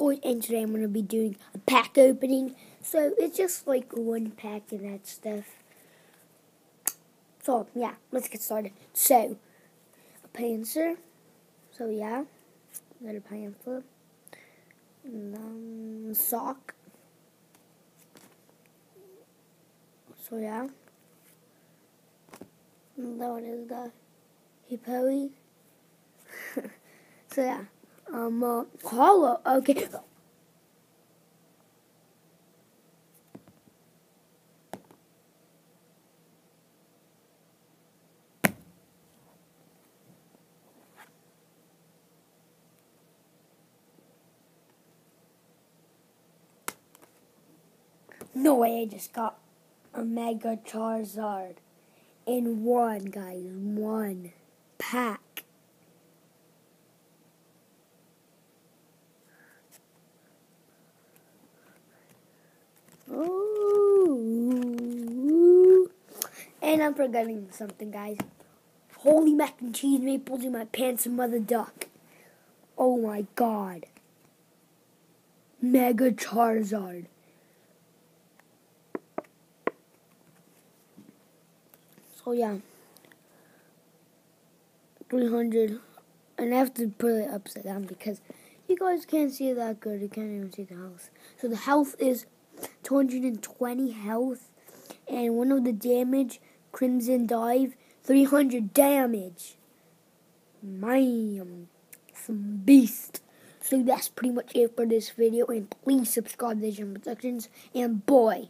Gold, and today I'm going to be doing a pack opening. So it's just like one pack and that stuff. So yeah, let's get started. So, a pencil. So yeah, little pencil. And um, sock. So yeah. And that one is the hippo. so yeah. Um, uh, holo. Okay. No way, I just got a Mega Charizard in one, guys. In one pack. And I'm forgetting something, guys. Holy mac and cheese maples in my pants and mother duck. Oh my god. Mega Charizard. So yeah. 300. And I have to put it upside down because you guys can't see it that good. You can't even see the health. So the health is 220 health. And one of the damage Crimson Dive, 300 damage. Man, some beast. So that's pretty much it for this video. And please subscribe to Asian Productions. And boy.